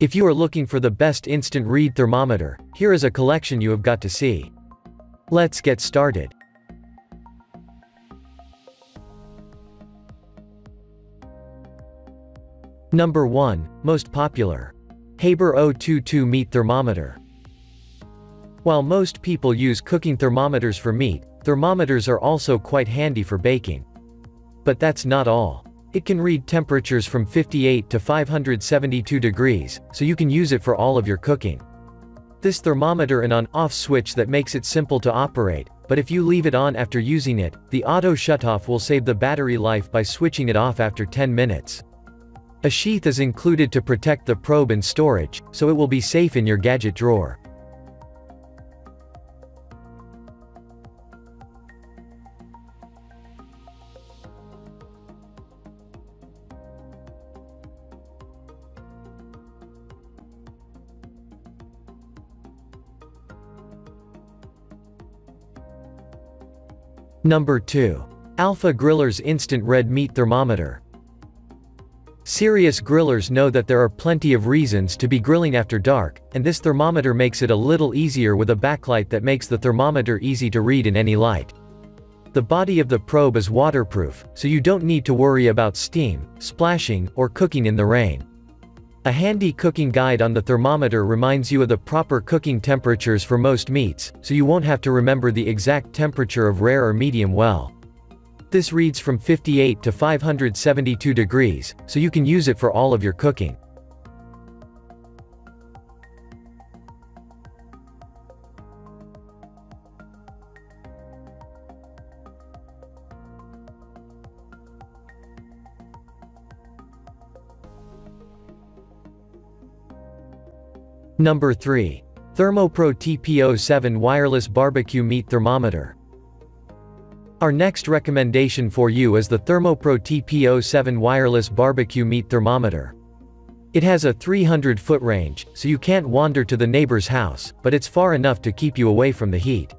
If you are looking for the best instant read thermometer, here is a collection you have got to see. Let's get started. Number 1, Most Popular. Habor 022 Meat Thermometer. While most people use cooking thermometers for meat, thermometers are also quite handy for baking. But that's not all. It can read temperatures from 58 to 572 degrees, so you can use it for all of your cooking. This thermometer an on-off switch that makes it simple to operate, but if you leave it on after using it, the auto shutoff will save the battery life by switching it off after 10 minutes. A sheath is included to protect the probe and storage, so it will be safe in your gadget drawer. Number 2. Alpha Grillers Instant Red Meat Thermometer. Serious grillers know that there are plenty of reasons to be grilling after dark, and this thermometer makes it a little easier with a backlight that makes the thermometer easy to read in any light. The body of the probe is waterproof, so you don't need to worry about steam, splashing, or cooking in the rain. A handy cooking guide on the thermometer reminds you of the proper cooking temperatures for most meats, so you won't have to remember the exact temperature of rare or medium well. This reads from 58 to 572 degrees, so you can use it for all of your cooking. Number 3. ThermoPro TP-07 Wireless Barbecue Meat Thermometer. Our next recommendation for you is the ThermoPro TP-07 Wireless Barbecue Meat Thermometer. It has a 300 foot range, so you can't wander to the neighbor's house, but it's far enough to keep you away from the heat.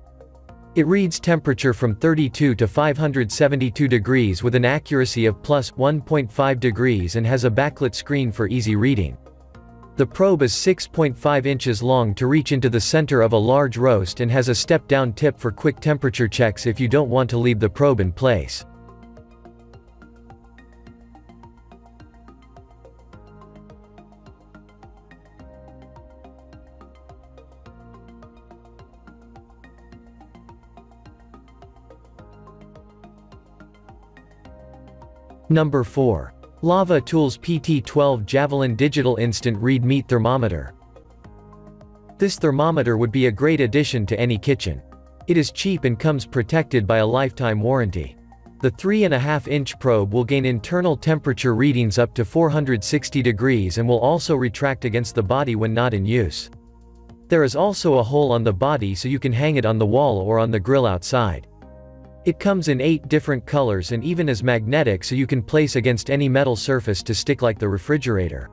It reads temperature from 32 to 572 degrees with an accuracy of plus 1.5 degrees and has a backlit screen for easy reading. The probe is 6.5 inches long to reach into the center of a large roast and has a step-down tip for quick temperature checks if you don't want to leave the probe in place. Number 4. Lavatools PT12 Javelin Digital Instant Read Meat Thermometer. This thermometer would be a great addition to any kitchen. It is cheap and comes protected by a lifetime warranty. The 3.5 inch probe will gain internal temperature readings up to 460 degrees and will also retract against the body when not in use. There is also a hole on the body so you can hang it on the wall or on the grill outside. It comes in 8 different colors and even is magnetic so you can place against any metal surface to stick like the refrigerator.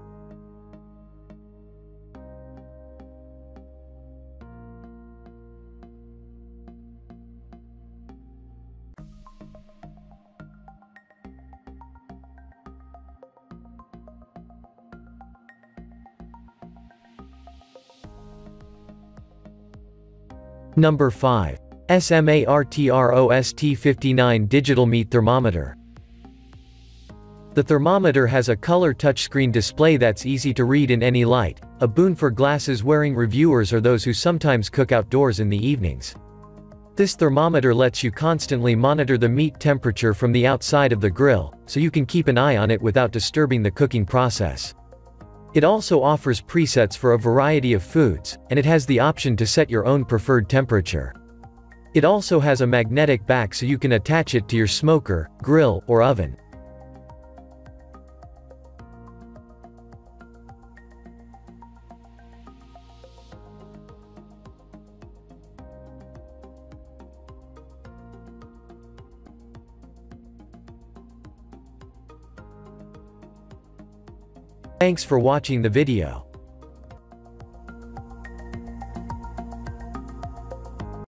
Number 5. SMARTROST59 Digital Meat Thermometer. The thermometer has a color touchscreen display that's easy to read in any light, a boon for glasses-wearing reviewers or those who sometimes cook outdoors in the evenings. This thermometer lets you constantly monitor the meat temperature from the outside of the grill, so you can keep an eye on it without disturbing the cooking process. It also offers presets for a variety of foods, and it has the option to set your own preferred temperature. It also has a magnetic back so you can attach it to your smoker, grill, or oven. Thanks for watching the video.